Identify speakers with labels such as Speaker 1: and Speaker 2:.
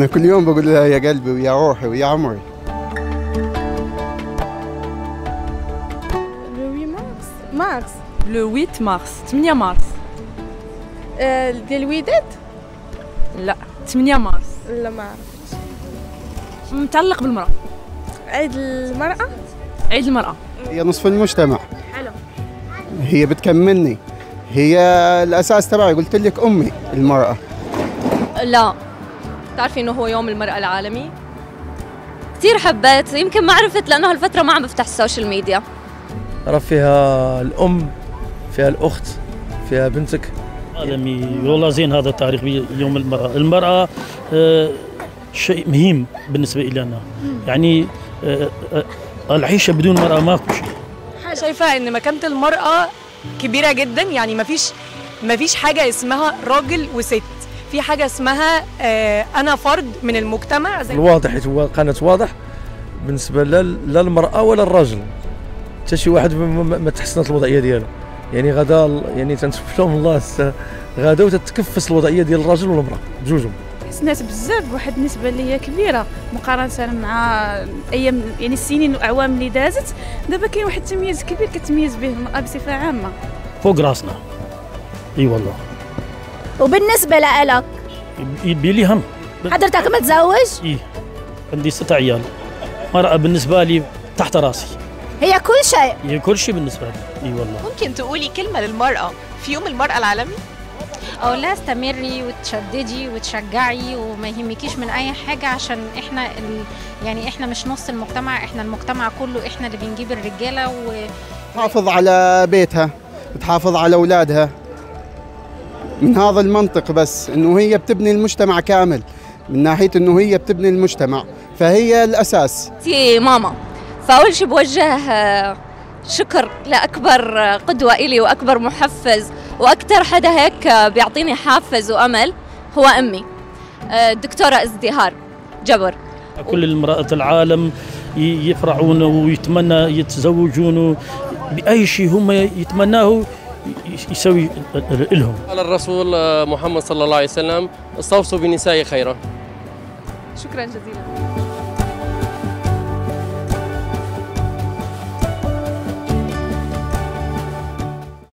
Speaker 1: أنا كل يوم بقول لها يا قلبي ويا روحي ويا عمري.
Speaker 2: Le 8 mars. Mars.
Speaker 3: Le 8 مارس 8 مارس
Speaker 2: ديال الوداد
Speaker 3: لا. 8 مارس
Speaker 2: لا ما عرفتش
Speaker 3: متعلق بالمرأة.
Speaker 2: عيد المرأة؟
Speaker 3: عيد المرأة.
Speaker 1: هي نصف المجتمع.
Speaker 2: حلو.
Speaker 1: هي بتكملني. هي الأساس تبعي. قلت لك أمي المرأة.
Speaker 4: لا. تعرفي إنه هو يوم المرأة العالمي؟ كثير حبيت يمكن ما عرفت لأنه هالفترة ما عم بفتح السوشيال ميديا.
Speaker 5: راه فيها الأم فيها الأخت فيها بنتك.
Speaker 6: عالمي. والله زين هذا التاريخ يوم المرأة. المرأة آه، شيء مهم بالنسبة لنا يعني آه، آه، العيشة بدون مرأة ماكو شيء.
Speaker 3: شايفة إن مكانة المرأة كبيرة جدا. يعني مفيش مفيش حاجة اسمها راجل وست. في حاجة اسمها آه أنا فرد من المجتمع زي
Speaker 5: الواضح هو قناة واضح بالنسبة لا المرأة ولا الرجل. حتى شي واحد ما- ما ما تحسنت الوضعية ديالو. يعني غدا يعني تنشوف الله غدا وتتكفس الوضعية ديال الرجل والمرأة بجوجهم.
Speaker 7: حسنات بزاف بواحد النسبة اللي هي كبيرة. مقارنة مع أيام يعني السنين والاعوام اللي دازت دابا كاين واحد التمييز كبير كتميز به المرأة بصفة عامة.
Speaker 6: فوق راسنا. أي والله.
Speaker 8: وبالنسبة لك
Speaker 6: يبي لي هم.
Speaker 8: حضرتك متزوج؟
Speaker 6: إيه عندي ست عيال. مرأة بالنسبة لي تحت راسي.
Speaker 8: هي كل شيء؟
Speaker 6: هي كل شيء بالنسبة لي. إي والله.
Speaker 3: ممكن تقولي كلمة للمرأة في يوم المرأة العالمي؟
Speaker 9: أو لا استمري وتشددي وتشجعي وما يهمكيش من أي حاجة عشان إحنا ال... يعني إحنا مش نص المجتمع إحنا المجتمع كله إحنا اللي بنجيب الرجالة و...
Speaker 1: تحافظ على بيتها بتحافظ على أولادها. من هذا المنطق بس إنه هي بتبني المجتمع كامل. من ناحية إنه هي بتبني المجتمع فهي الأساس.
Speaker 4: انتي ماما فأول شي بوجه آه، شكر لأكبر آه، قدوة إلي وأكبر محفز وأكثر حدا هيك آه، بيعطيني حافز وأمل هو أمي آه، الدكتورة ازدهار جبر.
Speaker 6: كل المرأة العالم يفرحون ويتمنى يتزوجون بأي شيء هم يتمناه يسوي لهم.
Speaker 10: قال الرسول محمد صلى الله عليه وسلم استوصوا بالنساء خيرا.
Speaker 4: شكرا جزيلا.